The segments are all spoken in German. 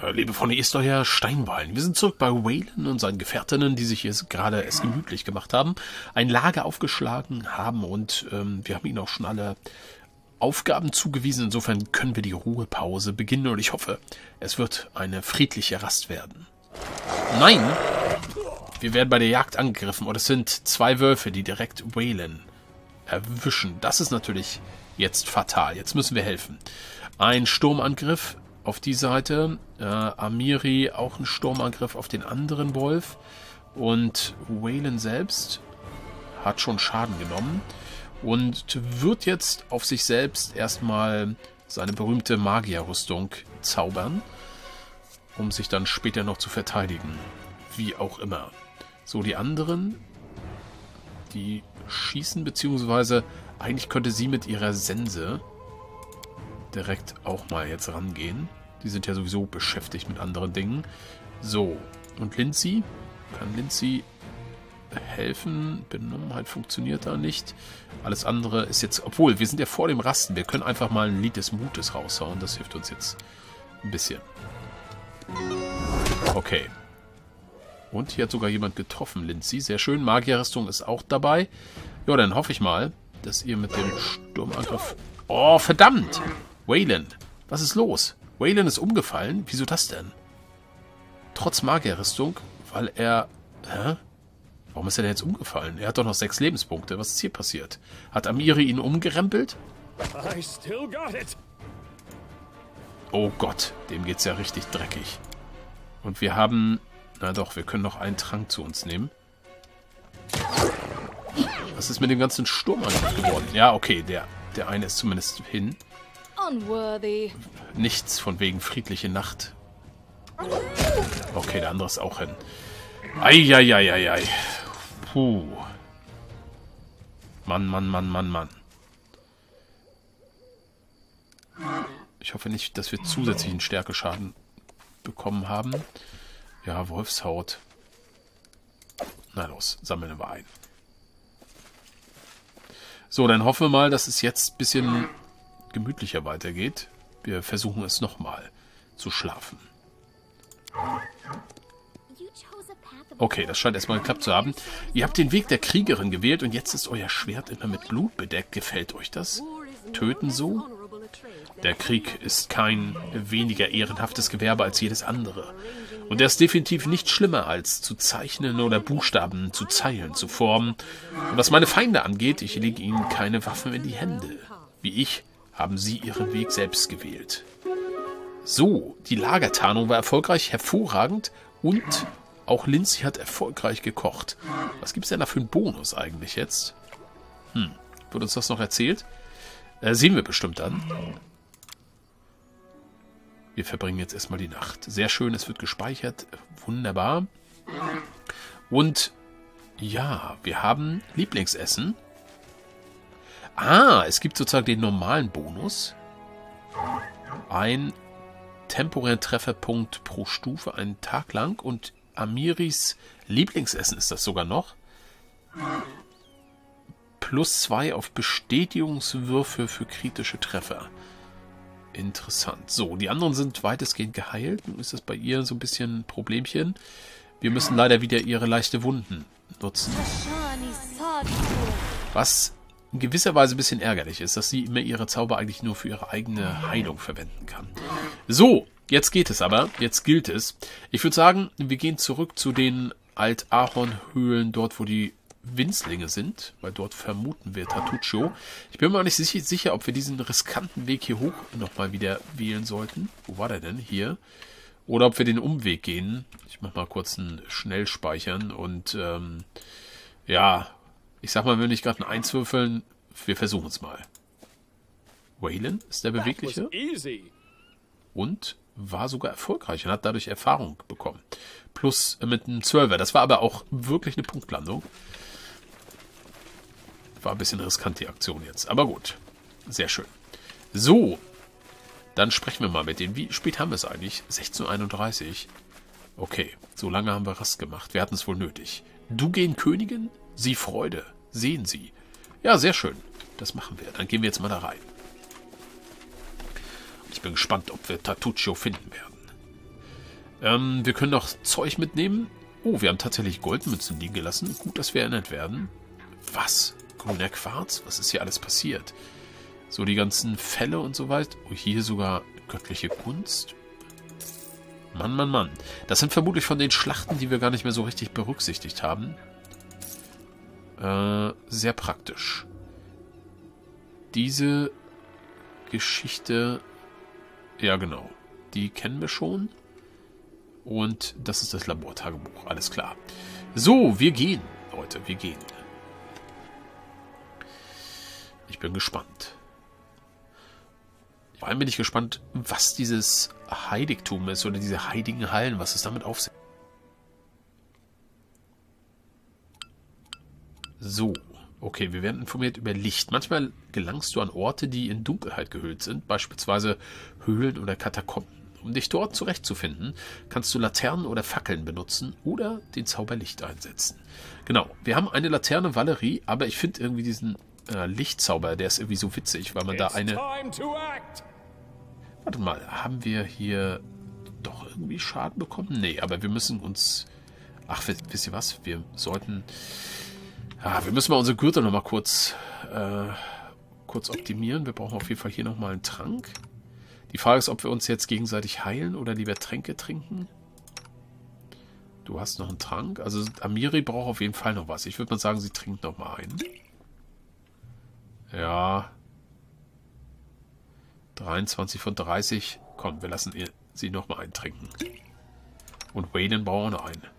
Äh, liebevolle Esteuer Steinballen. Wir sind zurück bei Wayland und seinen Gefährtinnen, die sich jetzt gerade es gemütlich gemacht haben, ein Lager aufgeschlagen haben und ähm, wir haben ihnen auch schon alle Aufgaben zugewiesen. Insofern können wir die Ruhepause beginnen und ich hoffe, es wird eine friedliche Rast werden. Nein! Wir werden bei der Jagd angegriffen und es sind zwei Wölfe, die direkt Wayland erwischen. Das ist natürlich jetzt fatal. Jetzt müssen wir helfen. Ein Sturmangriff auf die Seite. Äh, Amiri auch ein Sturmangriff auf den anderen Wolf. Und Waylon selbst hat schon Schaden genommen und wird jetzt auf sich selbst erstmal seine berühmte Magierrüstung zaubern, um sich dann später noch zu verteidigen. Wie auch immer. So, die anderen, die schießen, beziehungsweise eigentlich könnte sie mit ihrer Sense direkt auch mal jetzt rangehen. Die sind ja sowieso beschäftigt mit anderen Dingen. So, und Lindsay? Kann Lindsay helfen? Benommenheit funktioniert da nicht. Alles andere ist jetzt... Obwohl, wir sind ja vor dem Rasten. Wir können einfach mal ein Lied des Mutes raushauen. Das hilft uns jetzt ein bisschen. Okay. Und hier hat sogar jemand getroffen, Lindsay. Sehr schön. Magierrüstung ist auch dabei. Ja, dann hoffe ich mal, dass ihr mit dem Sturmangriff... Oh, verdammt! Wayland, was ist los? Wayland ist umgefallen? Wieso das denn? Trotz Magierrüstung, weil er... Hä? Warum ist er denn jetzt umgefallen? Er hat doch noch sechs Lebenspunkte. Was ist hier passiert? Hat Amiri ihn umgerempelt? Oh Gott, dem geht's ja richtig dreckig. Und wir haben... Na doch, wir können noch einen Trank zu uns nehmen. Was ist mit dem ganzen Sturmangriff geworden? Ja, okay, der, der eine ist zumindest hin. Nichts von wegen friedliche Nacht. Okay, der andere ist auch hin. Eieieiei. Puh. Mann, Mann, Mann, Mann, Mann. Ich hoffe nicht, dass wir zusätzlichen Stärkeschaden bekommen haben. Ja, Wolfshaut. Na los, sammeln wir ein. So, dann hoffen wir mal, dass es jetzt ein bisschen gemütlicher weitergeht. Wir versuchen es nochmal zu schlafen. Okay, das scheint erstmal geklappt zu haben. Ihr habt den Weg der Kriegerin gewählt und jetzt ist euer Schwert immer mit Blut bedeckt. Gefällt euch das? Töten so? Der Krieg ist kein weniger ehrenhaftes Gewerbe als jedes andere. Und er ist definitiv nicht schlimmer als zu zeichnen oder Buchstaben zu Zeilen zu formen. Und was meine Feinde angeht, ich lege ihnen keine Waffen in die Hände. Wie ich haben sie ihren Weg selbst gewählt. So, die Lagertarnung war erfolgreich, hervorragend und auch Lindsay hat erfolgreich gekocht. Was gibt es denn da für einen Bonus eigentlich jetzt? Hm, wird uns das noch erzählt? Äh, sehen wir bestimmt dann. Wir verbringen jetzt erstmal die Nacht. Sehr schön, es wird gespeichert. Wunderbar. Und ja, wir haben Lieblingsessen. Ah, es gibt sozusagen den normalen Bonus. Ein temporären Trefferpunkt pro Stufe einen Tag lang und Amiris Lieblingsessen ist das sogar noch. Plus zwei auf Bestätigungswürfe für kritische Treffer. Interessant. So, die anderen sind weitestgehend geheilt. Nun ist das bei ihr so ein bisschen ein Problemchen. Wir müssen leider wieder ihre leichte Wunden nutzen. Was in gewisser Weise ein bisschen ärgerlich ist, dass sie immer ihre Zauber eigentlich nur für ihre eigene Heilung verwenden kann. So, jetzt geht es aber, jetzt gilt es. Ich würde sagen, wir gehen zurück zu den Alt-Ahorn-Höhlen, dort wo die Winzlinge sind, weil dort vermuten wir Tatuccio. Ich bin mir auch nicht sicher, ob wir diesen riskanten Weg hier hoch nochmal wieder wählen sollten. Wo war der denn? Hier. Oder ob wir den Umweg gehen. Ich mach mal kurz einen Schnellspeichern und ähm, ja, ich sag mal, wenn ich gerade ein Eins würfeln, wir versuchen es mal. Waylon ist der Bewegliche. Und war sogar erfolgreich und hat dadurch Erfahrung bekommen. Plus mit einem Zwölfer. Das war aber auch wirklich eine Punktlandung. War ein bisschen riskant, die Aktion jetzt. Aber gut. Sehr schön. So. Dann sprechen wir mal mit denen. Wie spät haben wir es eigentlich? 16.31 Uhr. Okay. So lange haben wir Rast gemacht. Wir hatten es wohl nötig. Du gehen Königin? Sie Freude. Sehen Sie. Ja, sehr schön. Das machen wir. Dann gehen wir jetzt mal da rein. Ich bin gespannt, ob wir Tatuccio finden werden. Ähm, wir können noch Zeug mitnehmen. Oh, wir haben tatsächlich Goldmünzen liegen gelassen. Gut, dass wir erinnert werden. Was? Grüner Quarz? Was ist hier alles passiert? So die ganzen Fälle und so weiter. Oh, hier sogar göttliche Kunst. Mann, Mann, Mann. Das sind vermutlich von den Schlachten, die wir gar nicht mehr so richtig berücksichtigt haben. Äh, sehr praktisch. Diese Geschichte... Ja, genau. Die kennen wir schon. Und das ist das Labortagebuch. Alles klar. So, wir gehen, Leute. Wir gehen. Ich bin gespannt. Vor allem bin ich gespannt, was dieses Heiligtum ist oder diese heiligen Hallen, was es damit auf sich. So, okay, wir werden informiert über Licht. Manchmal gelangst du an Orte, die in Dunkelheit gehüllt sind, beispielsweise Höhlen oder Katakomben. Um dich dort zurechtzufinden, kannst du Laternen oder Fackeln benutzen oder den Zauberlicht einsetzen. Genau, wir haben eine Laterne Valerie, aber ich finde irgendwie diesen äh, Lichtzauber, der ist irgendwie so witzig, weil man da eine... Warte mal, haben wir hier doch irgendwie Schaden bekommen? Nee, aber wir müssen uns... Ach, wisst ihr was? Wir sollten... Ja, wir müssen mal unsere Gürtel nochmal kurz, äh, kurz optimieren. Wir brauchen auf jeden Fall hier nochmal einen Trank. Die Frage ist, ob wir uns jetzt gegenseitig heilen oder lieber Tränke trinken. Du hast noch einen Trank. Also Amiri braucht auf jeden Fall noch was. Ich würde mal sagen, sie trinkt noch mal einen. Ja. 23 von 30. Komm, wir lassen sie nochmal eintrinken. Und Waden braucht auch noch einen.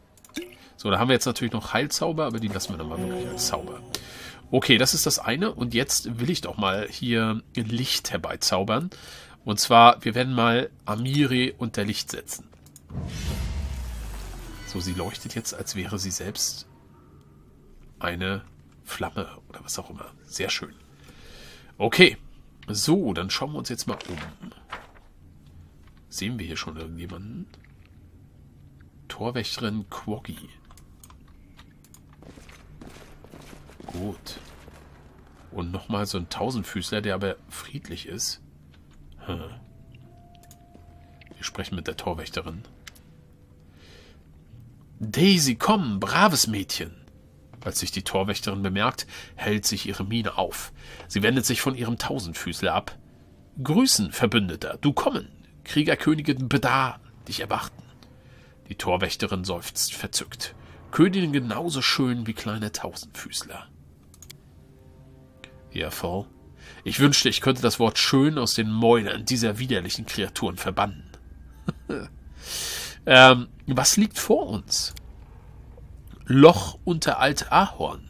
So, da haben wir jetzt natürlich noch Heilzauber, aber die lassen wir nochmal wirklich als Zauber. Okay, das ist das eine. Und jetzt will ich doch mal hier Licht herbeizaubern. Und zwar, wir werden mal Amiri unter Licht setzen. So, sie leuchtet jetzt, als wäre sie selbst eine Flamme oder was auch immer. Sehr schön. Okay. So, dann schauen wir uns jetzt mal um. Sehen wir hier schon irgendjemanden? Torwächterin Quoggy. Gut. Und nochmal so ein Tausendfüßler, der aber friedlich ist. Hm. Wir sprechen mit der Torwächterin. Daisy, komm, braves Mädchen. Als sich die Torwächterin bemerkt, hält sich ihre Miene auf. Sie wendet sich von ihrem Tausendfüßler ab. Grüßen, Verbündeter, du kommen. Kriegerkönigin Bedar, dich erwarten. Die Torwächterin seufzt verzückt. Königin genauso schön wie kleine Tausendfüßler. Voll. Ich wünschte, ich könnte das Wort schön aus den Mäulern dieser widerlichen Kreaturen verbannen. ähm, was liegt vor uns? Loch unter Alt Ahorn.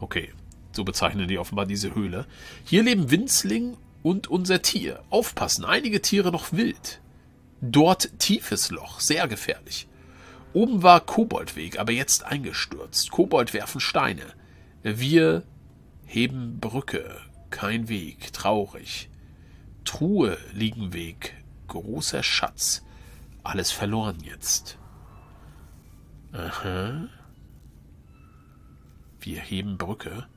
Okay, so bezeichnen die offenbar diese Höhle. Hier leben Winzling und unser Tier. Aufpassen, einige Tiere noch wild. Dort tiefes Loch, sehr gefährlich. Oben war Koboldweg, aber jetzt eingestürzt. Kobold werfen Steine. Wir heben Brücke, kein Weg, traurig. Truhe liegen Weg, großer Schatz. Alles verloren jetzt. Aha. Wir heben Brücke.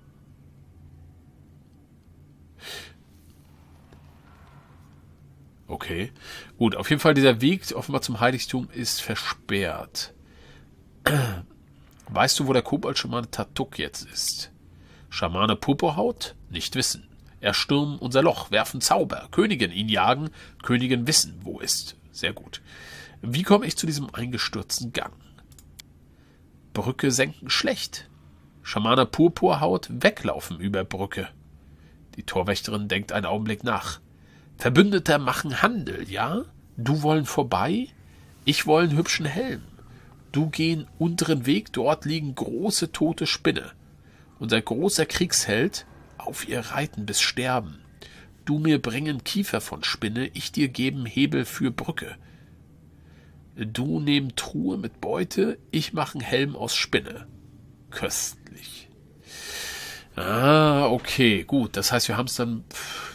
Okay. Gut, auf jeden Fall dieser Weg offenbar zum Heiligtum ist versperrt. Weißt du, wo der Kobold-Schamane Tatuk jetzt ist? Schamane Purpurhaut? Nicht wissen. Erstürmen unser Loch, werfen Zauber, Königin ihn jagen, Königin wissen, wo ist. Sehr gut. Wie komme ich zu diesem eingestürzten Gang? Brücke senken schlecht. Schamane Purpurhaut weglaufen über Brücke. Die Torwächterin denkt einen Augenblick nach. Verbündeter machen Handel, ja? Du wollen vorbei? Ich wollen hübschen Helm. Du gehen unteren Weg, dort liegen große tote Spinne. Unser großer Kriegsheld, auf ihr reiten bis sterben. Du mir bringen Kiefer von Spinne, ich dir geben Hebel für Brücke. Du nehm Truhe mit Beute, ich machen Helm aus Spinne. Köstlich. Ah, okay, gut. Das heißt, wir haben es dann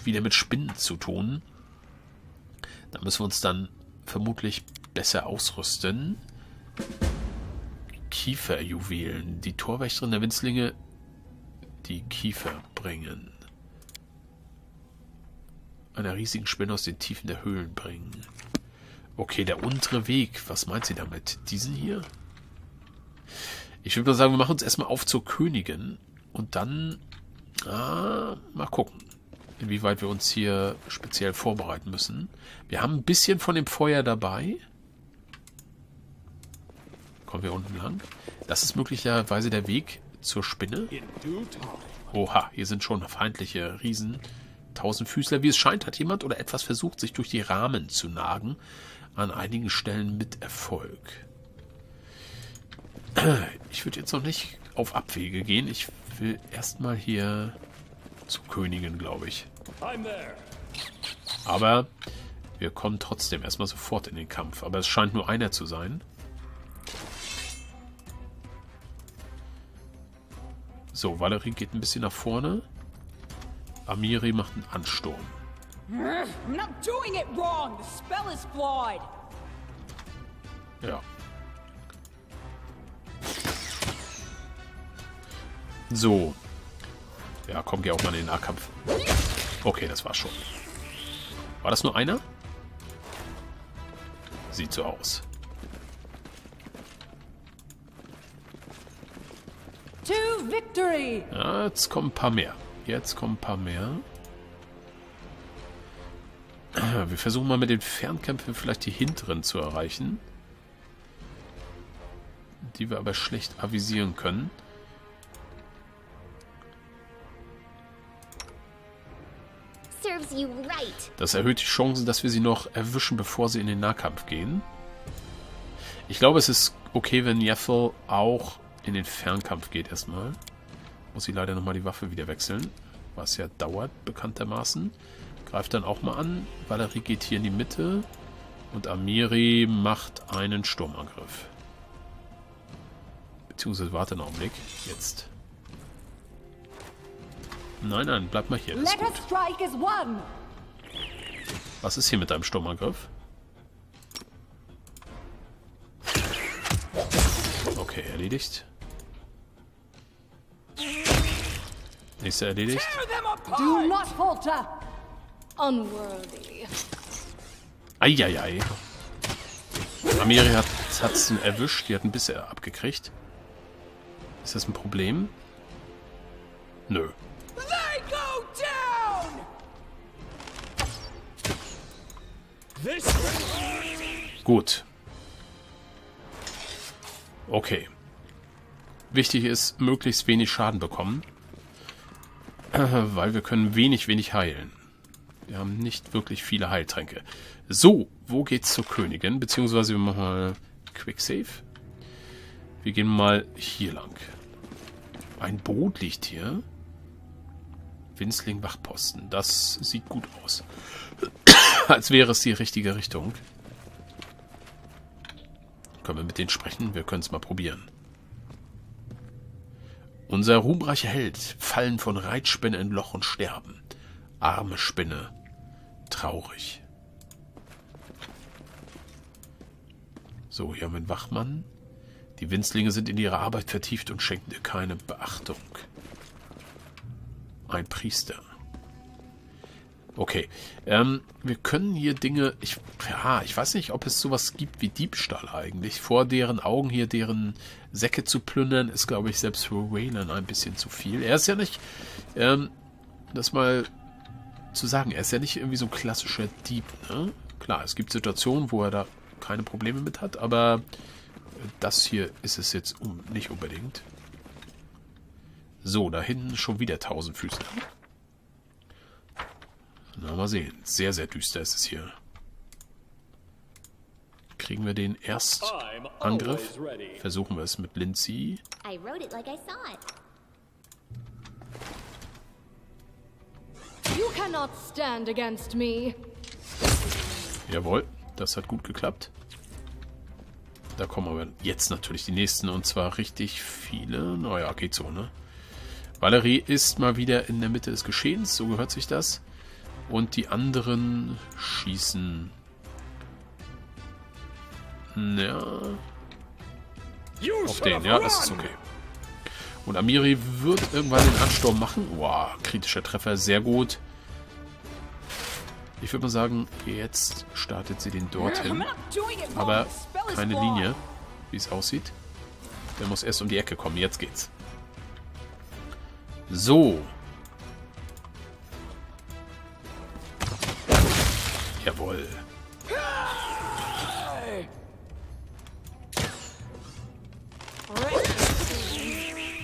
wieder mit Spinnen zu tun. Da müssen wir uns dann vermutlich besser ausrüsten. Kieferjuwelen. Die Torwächterin der Winzlinge, die Kiefer bringen. Einer riesigen Spinne aus den Tiefen der Höhlen bringen. Okay, der untere Weg. Was meint sie damit? Diesen hier? Ich würde mal sagen, wir machen uns erstmal auf zur Königin. Und dann... Ah, mal gucken, inwieweit wir uns hier speziell vorbereiten müssen. Wir haben ein bisschen von dem Feuer dabei. Kommen wir unten lang. Das ist möglicherweise der Weg zur Spinne. Oha, hier sind schon feindliche Riesen. Tausendfüßler. Wie es scheint, hat jemand oder etwas versucht, sich durch die Rahmen zu nagen. An einigen Stellen mit Erfolg. Ich würde jetzt noch nicht auf Abwege gehen. Ich will erstmal hier zur Königin, glaube ich. Aber wir kommen trotzdem erstmal sofort in den Kampf. Aber es scheint nur einer zu sein. So, Valerie geht ein bisschen nach vorne. Amiri macht einen Ansturm. Ja. So. Ja, komm, geh auch mal in den Nahkampf. Okay, das war schon. War das nur einer? Sieht so aus. Ja, jetzt kommen ein paar mehr. Jetzt kommen ein paar mehr. Wir versuchen mal mit den Fernkämpfen vielleicht die hinteren zu erreichen. Die wir aber schlecht avisieren können. Das erhöht die Chancen, dass wir sie noch erwischen, bevor sie in den Nahkampf gehen. Ich glaube, es ist okay, wenn Jeffel auch in den Fernkampf geht erstmal. Muss sie leider nochmal die Waffe wieder wechseln. Was ja dauert, bekanntermaßen. Greift dann auch mal an. Valerie geht hier in die Mitte. Und Amiri macht einen Sturmangriff. Beziehungsweise warte einen Augenblick. Jetzt. Nein, nein, bleib mal hier. Ist Was ist hier mit deinem Sturmangriff? Okay, erledigt. Nächste erledigt. Do not falter. Unworthy. Eieiei. Amiri hat es erwischt, die hat ein bisschen abgekriegt. Ist das ein Problem? Nö. Gut. Okay. Wichtig ist, möglichst wenig Schaden bekommen. Weil wir können wenig, wenig heilen. Wir haben nicht wirklich viele Heiltränke. So, wo geht's zur Königin? Beziehungsweise wir machen mal Quick Save. Wir gehen mal hier lang. Ein Boot liegt hier. Winzling Wachposten. Das sieht gut aus. Als wäre es die richtige Richtung. Können wir mit denen sprechen? Wir können es mal probieren. Unser ruhmreicher Held fallen von Reitspinne in Loch und sterben. Arme Spinne. Traurig. So, hier haben wir einen Wachmann. Die Winzlinge sind in ihre Arbeit vertieft und schenken dir keine Beachtung. Ein Priester. Okay. Ähm, wir können hier Dinge. Ich, ja, ich weiß nicht, ob es sowas gibt wie Diebstahl eigentlich. Vor deren Augen hier deren Säcke zu plündern, ist, glaube ich, selbst für Wayland ein bisschen zu viel. Er ist ja nicht. Ähm, das mal zu sagen, er ist ja nicht irgendwie so ein klassischer Dieb, ne? Klar, es gibt Situationen, wo er da keine Probleme mit hat, aber das hier ist es jetzt nicht unbedingt. So, da hinten schon wieder Tausendfüßler. Na, mal sehen. Sehr, sehr düster ist es hier. Kriegen wir den Erstangriff? Versuchen wir es mit Lindsay. Jawohl, das hat gut geklappt. Da kommen aber jetzt natürlich die nächsten und zwar richtig viele. Naja, geht so, ne? Valerie ist mal wieder in der Mitte des Geschehens, so gehört sich das. Und die anderen schießen. Ja. Auf den, ja, das ist okay. Und Amiri wird irgendwann den Ansturm machen. Wow, kritischer Treffer, sehr gut. Ich würde mal sagen, jetzt startet sie den dorthin. Aber keine Linie, wie es aussieht. Der muss erst um die Ecke kommen. Jetzt geht's. So. Jawohl.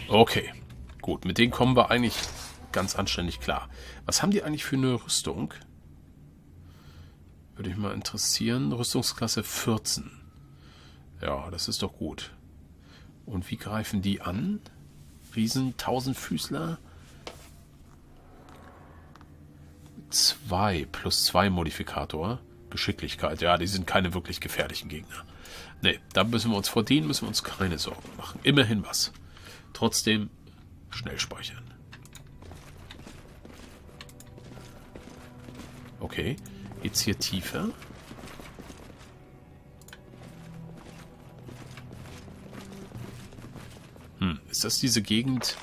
Okay. Gut, mit denen kommen wir eigentlich ganz anständig klar. Was haben die eigentlich für eine Rüstung? Würde mich mal interessieren. Rüstungsklasse 14. Ja, das ist doch gut. Und wie greifen die an? Riesen, Tausendfüßler? 2 plus 2 Modifikator. Geschicklichkeit. Ja, die sind keine wirklich gefährlichen Gegner. Ne, da müssen wir uns vor denen müssen wir uns keine Sorgen machen. Immerhin was. Trotzdem schnell speichern. Okay. Jetzt hier tiefer. Hm, ist das diese Gegend,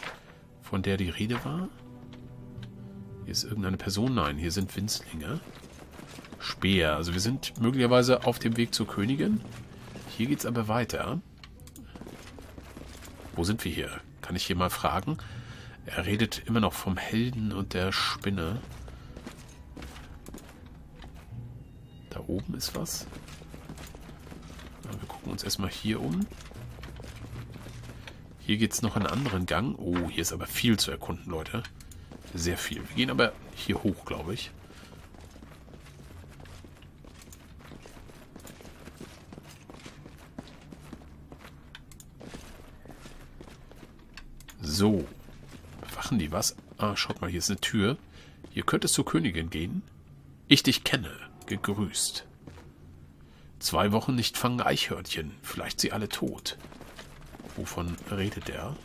von der die Rede war? Ist irgendeine Person. Nein, hier sind Winzlinge. Speer. Also wir sind möglicherweise auf dem Weg zur Königin. Hier geht's aber weiter. Wo sind wir hier? Kann ich hier mal fragen? Er redet immer noch vom Helden und der Spinne. Da oben ist was. Wir gucken uns erstmal hier um. Hier geht es noch einen anderen Gang. Oh, hier ist aber viel zu erkunden, Leute. Sehr viel. Wir gehen aber hier hoch, glaube ich. So. Wachen die was? Ah, schaut mal, hier ist eine Tür. Hier könnte es zur Königin gehen. Ich dich kenne. Gegrüßt. Zwei Wochen nicht fangen Eichhörnchen. Vielleicht sie alle tot. Wovon redet er?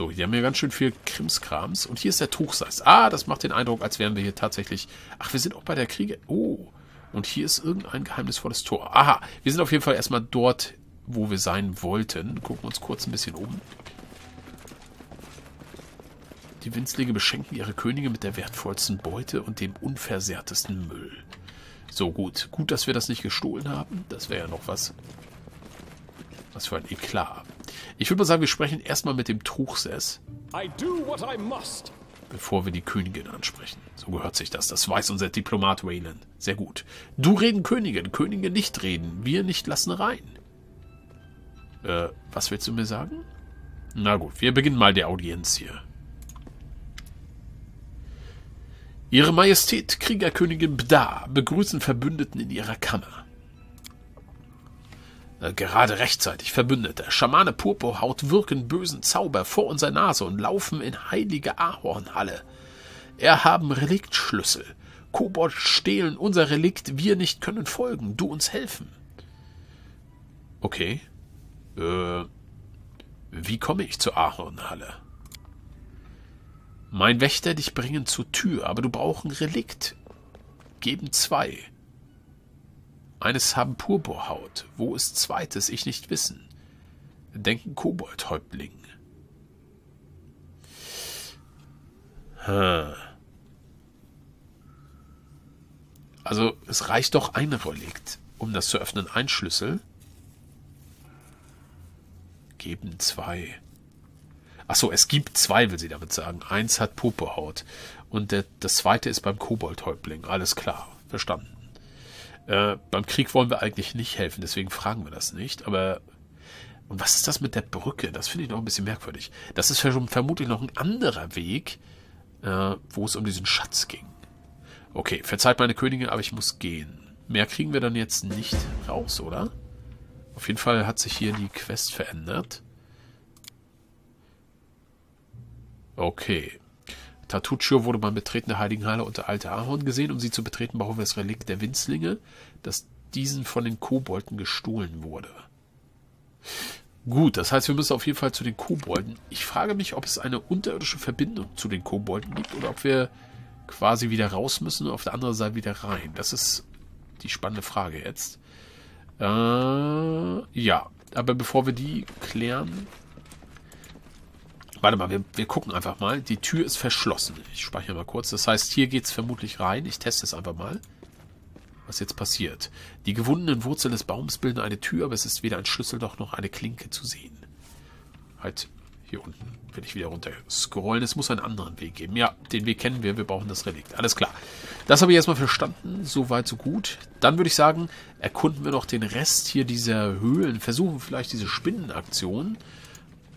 So, hier haben wir ganz schön viel Krimskrams. Und hier ist der Tuchseis. Ah, das macht den Eindruck, als wären wir hier tatsächlich... Ach, wir sind auch bei der Kriege... Oh, und hier ist irgendein geheimnisvolles Tor. Aha, wir sind auf jeden Fall erstmal dort, wo wir sein wollten. Gucken uns kurz ein bisschen um. Die Winzlinge beschenken ihre Könige mit der wertvollsten Beute und dem unversehrtesten Müll. So gut. Gut, dass wir das nicht gestohlen haben. Das wäre ja noch was. Was für ein Eklat. Ich würde mal sagen, wir sprechen erstmal mit dem Truchsess. Bevor wir die Königin ansprechen. So gehört sich das. Das weiß unser Diplomat Wayland. Sehr gut. Du reden Königin, Könige nicht reden. Wir nicht lassen rein. Äh, was willst du mir sagen? Na gut, wir beginnen mal die Audienz hier. Ihre Majestät, Kriegerkönigin Bda, begrüßen Verbündeten in ihrer Kammer. Äh, gerade rechtzeitig, Verbündete. Schamane Purpurhaut wirken bösen Zauber vor unserer Nase und laufen in heilige Ahornhalle. Er haben Reliktschlüssel. Kobold stehlen unser Relikt, wir nicht können folgen, du uns helfen. Okay. Äh, wie komme ich zur Ahornhalle? Mein Wächter dich bringen zur Tür, aber du brauchst ein Relikt. Geben zwei. Eines haben Purpurhaut. Wo ist zweites, ich nicht wissen. Denken Koboldhäuptling. Hm. Also, es reicht doch ein Relikt, um das zu öffnen. Ein Schlüssel. Geben zwei. Achso, es gibt zwei, will sie damit sagen. Eins hat Purpurhaut und der, das zweite ist beim Koboldhäuptling. Alles klar, verstanden. Äh, beim Krieg wollen wir eigentlich nicht helfen, deswegen fragen wir das nicht. Aber und was ist das mit der Brücke? Das finde ich noch ein bisschen merkwürdig. Das ist vermutlich noch ein anderer Weg, äh, wo es um diesen Schatz ging. Okay, verzeiht meine Königin, aber ich muss gehen. Mehr kriegen wir dann jetzt nicht raus, oder? Auf jeden Fall hat sich hier die Quest verändert. Okay. Tatuccio wurde beim Betreten der Heiligen Halle unter Alte Ahorn gesehen. Um sie zu betreten, brauchen wir das Relikt der Winzlinge, das diesen von den Kobolden gestohlen wurde. Gut, das heißt, wir müssen auf jeden Fall zu den Kobolden. Ich frage mich, ob es eine unterirdische Verbindung zu den Kobolden gibt oder ob wir quasi wieder raus müssen und auf der anderen Seite wieder rein. Das ist die spannende Frage jetzt. Äh, ja, aber bevor wir die klären, Warte mal, wir, wir gucken einfach mal. Die Tür ist verschlossen. Ich speichere mal kurz. Das heißt, hier geht es vermutlich rein. Ich teste es einfach mal. was jetzt passiert. Die gewundenen Wurzeln des Baums bilden eine Tür, aber es ist weder ein Schlüssel noch noch eine Klinke zu sehen. Halt, hier unten will ich wieder runter scrollen. Es muss einen anderen Weg geben. Ja, den Weg kennen wir. Wir brauchen das Relikt. Alles klar. Das habe ich erstmal verstanden. Soweit, so gut. Dann würde ich sagen, erkunden wir noch den Rest hier dieser Höhlen. Versuchen vielleicht diese Spinnenaktion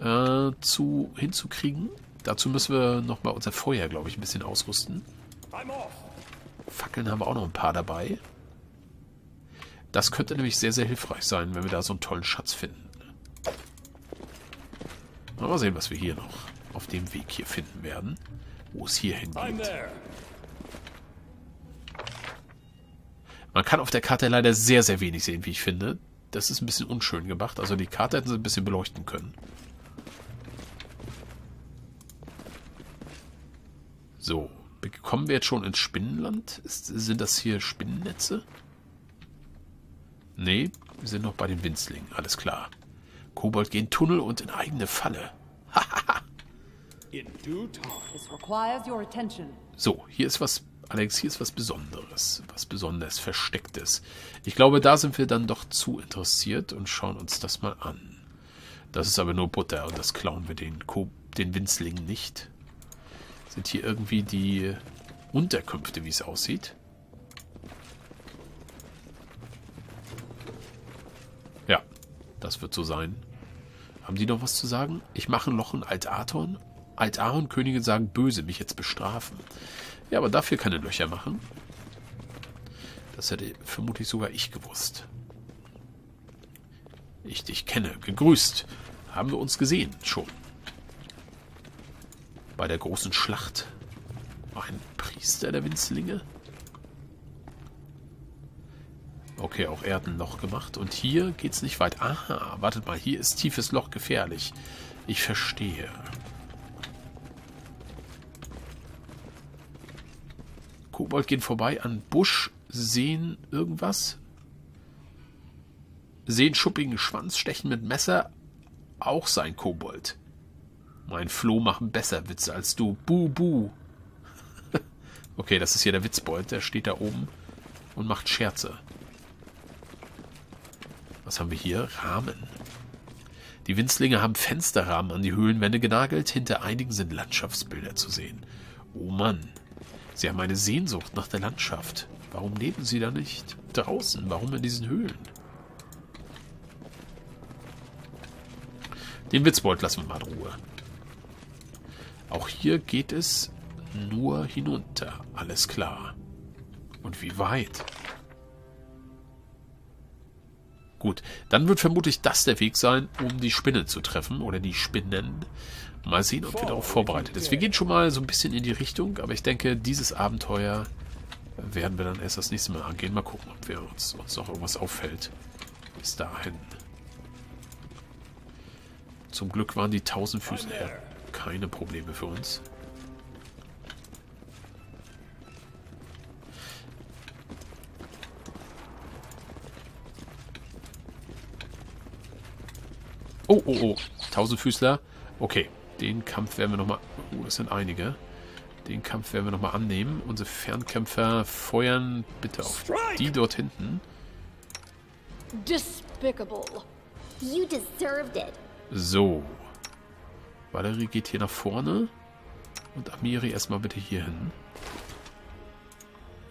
äh, zu, hinzukriegen. Dazu müssen wir nochmal unser Feuer, glaube ich, ein bisschen ausrüsten. Fackeln haben wir auch noch ein paar dabei. Das könnte nämlich sehr, sehr hilfreich sein, wenn wir da so einen tollen Schatz finden. Mal sehen, was wir hier noch auf dem Weg hier finden werden. Wo es hier hingeht. Man kann auf der Karte leider sehr, sehr wenig sehen, wie ich finde. Das ist ein bisschen unschön gemacht. Also die Karte hätten sie ein bisschen beleuchten können. So, kommen wir jetzt schon ins Spinnenland? Ist, sind das hier Spinnennetze? Nee, wir sind noch bei den Winzlingen, alles klar. Kobold gehen Tunnel und in eigene Falle. so, hier ist was, Alex, hier ist was Besonderes, was Besonderes Verstecktes. Ich glaube, da sind wir dann doch zu interessiert und schauen uns das mal an. Das ist aber nur Butter und das klauen wir den, Ko den Winzlingen nicht. Sind hier irgendwie die Unterkünfte, wie es aussieht? Das wird so sein. Haben die noch was zu sagen? Ich mache ein Loch in Alt-Aton. Alt-Ahorn-Könige sagen böse, mich jetzt bestrafen. Ja, aber dafür keine Löcher machen. Das hätte vermutlich sogar ich gewusst. Ich dich kenne. Gegrüßt. Haben wir uns gesehen schon. Bei der großen Schlacht. Ein Priester der Winzlinge? Okay, auch er hat ein Loch gemacht. Und hier geht's nicht weit. Aha, wartet mal. Hier ist tiefes Loch gefährlich. Ich verstehe. Kobold gehen vorbei an Busch, sehen irgendwas. Sehen schuppigen Schwanz, stechen mit Messer. Auch sein Kobold. Mein Floh machen besser Witze als du. Buh, buh. okay, das ist hier der Witzbold. Der steht da oben und macht Scherze. Was haben wir hier? Rahmen. Die Winzlinge haben Fensterrahmen an die Höhlenwände genagelt. Hinter einigen sind Landschaftsbilder zu sehen. Oh Mann. Sie haben eine Sehnsucht nach der Landschaft. Warum leben sie da nicht? Draußen? Warum in diesen Höhlen? Den Witzbold lassen wir mal in Ruhe. Auch hier geht es nur hinunter. Alles klar. Und wie weit? Gut, dann wird vermutlich das der Weg sein, um die Spinne zu treffen. Oder die Spinnen. Mal sehen, ob wir darauf vorbereitet sind. Wir gehen schon mal so ein bisschen in die Richtung, aber ich denke, dieses Abenteuer werden wir dann erst das nächste Mal angehen. Mal gucken, ob wir uns, uns noch irgendwas auffällt. Bis dahin. Zum Glück waren die Tausendfüßler keine Probleme für uns. Oh, oh, oh. Tausendfüßler. Okay, den Kampf werden wir nochmal... Oh, das sind einige. Den Kampf werden wir nochmal annehmen. Unsere Fernkämpfer feuern bitte auf die dort hinten. Despicable. You deserved it. So. Valerie geht hier nach vorne. Und Amiri erstmal bitte hier hin.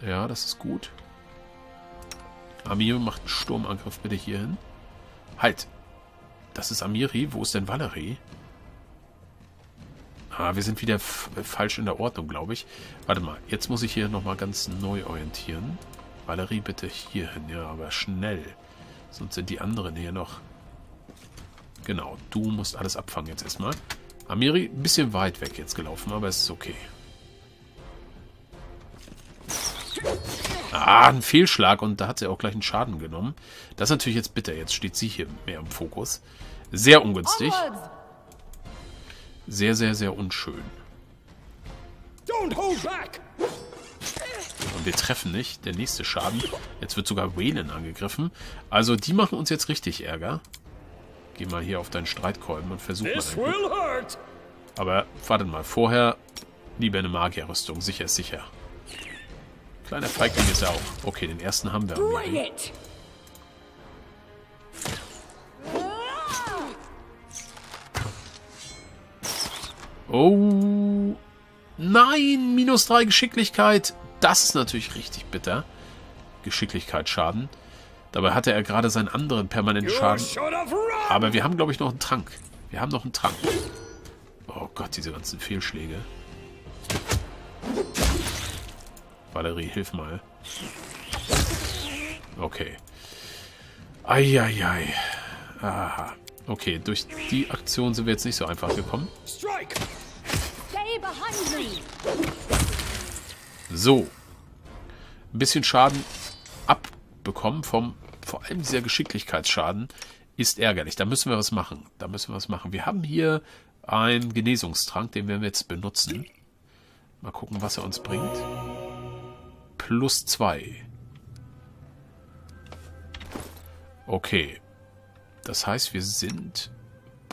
Ja, das ist gut. Amiri macht einen Sturmangriff bitte hier hin. Halt! Das ist Amiri. Wo ist denn Valerie? Ah, wir sind wieder falsch in der Ordnung, glaube ich. Warte mal, jetzt muss ich hier nochmal ganz neu orientieren. Valerie, bitte hier hin. Ja, aber schnell. Sonst sind die anderen hier noch... Genau, du musst alles abfangen jetzt erstmal. Amiri, ein bisschen weit weg jetzt gelaufen, aber es ist okay. Ah, ein Fehlschlag und da hat sie auch gleich einen Schaden genommen. Das ist natürlich jetzt bitter. Jetzt steht sie hier mehr im Fokus. Sehr ungünstig. Sehr, sehr, sehr unschön. Und wir treffen nicht. Der nächste Schaden. Jetzt wird sogar Wayland angegriffen. Also die machen uns jetzt richtig Ärger. Geh mal hier auf deinen Streitkolben und versuch mal. Aber wartet mal. Vorher lieber eine Magierrüstung. Sicher ist sicher. Kleiner Feigling ist er auch. Okay, den ersten haben wir. Oh. Nein, minus drei Geschicklichkeit. Das ist natürlich richtig bitter. Geschicklichkeitsschaden. Dabei hatte er gerade seinen anderen permanenten Schaden. Aber wir haben, glaube ich, noch einen Trank. Wir haben noch einen Trank. Oh Gott, diese ganzen Fehlschläge. Valerie, hilf mal. Okay. Eieiei. Aha. Okay, durch die Aktion sind wir jetzt nicht so einfach gekommen. So. Ein bisschen Schaden abbekommen vom, vor allem dieser Geschicklichkeitsschaden, ist ärgerlich. Da müssen wir was machen. Da müssen wir was machen. Wir haben hier einen Genesungstrank, den werden wir jetzt benutzen. Mal gucken, was er uns bringt. Plus zwei. Okay. Das heißt, wir sind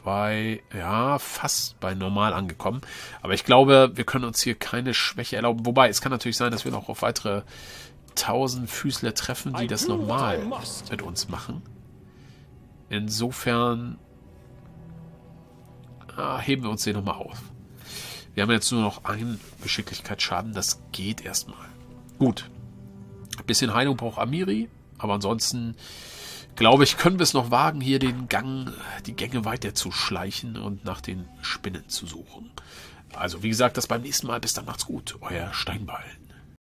bei, ja, fast bei normal angekommen. Aber ich glaube, wir können uns hier keine Schwäche erlauben. Wobei, es kann natürlich sein, dass wir noch auf weitere 1000 Füßler treffen, die das normal mit uns machen. Insofern ah, heben wir uns den nochmal auf. Wir haben jetzt nur noch einen Geschicklichkeitsschaden. Das geht erstmal. Gut. Ein bisschen Heilung braucht Amiri. Aber ansonsten, glaube ich, können wir es noch wagen, hier den Gang, die Gänge weiter zu schleichen und nach den Spinnen zu suchen. Also, wie gesagt, das beim nächsten Mal. Bis dann, macht's gut. Euer Steinballen.